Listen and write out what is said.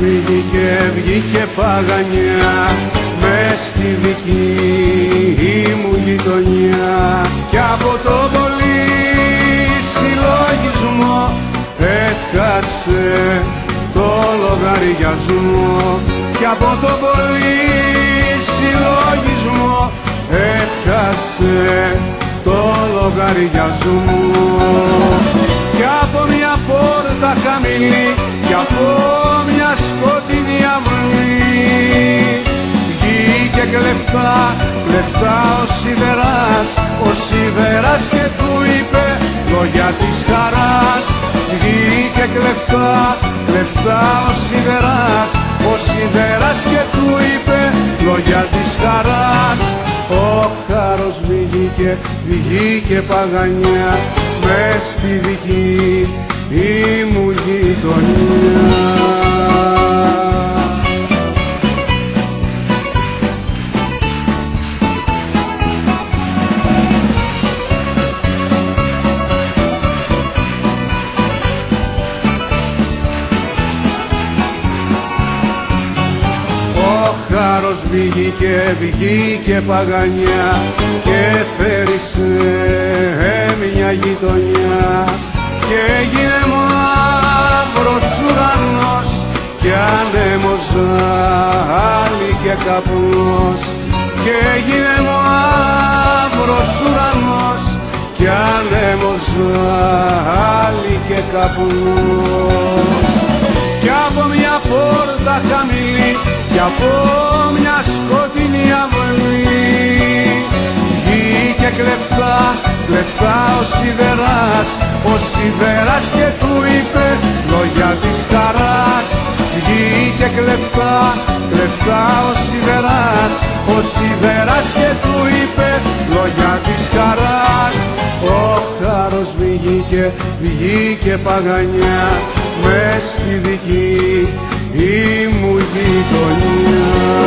βγήκε, βγήκε παγανιά μες στη δική μου γειτονιά. Κι από το πολύ συλλογισμό έχασε το λογαριασμό. Κι από το πολύ συλλογισμό έχασε το λογαριασμό βγήκε κλεφτά, κλεφτά ο σιδεράς ο σιδεράς και του είπε λόγια της χαράς ο χάρος βγήκε, βγήκε παγανιά μες στη δική μου γειτονιά χάρος βγήκε, βγήκε παγανιά και θέρισε μια γειτονιά. Και έγινε μαύρος ουρανός και ανέμος άλλη και καπνός. Και έγινε μαύρος ουρανός και ανέμος άλλη και καπνός κι από μια σκοτεινή αυλή. Βγήκε κλεφτά, κλεφτά ο σιδεράς. Ο σιδεράς και του είπε λόγια της χαράς βγήκε κλεφτά, κλεφτά ο σιδεράς. Ο σιδεράς και του είπε λόγια της χαράς ο χάρος βγήκε, βγήκε παγανιά μες στη δική μου γειτονιάς.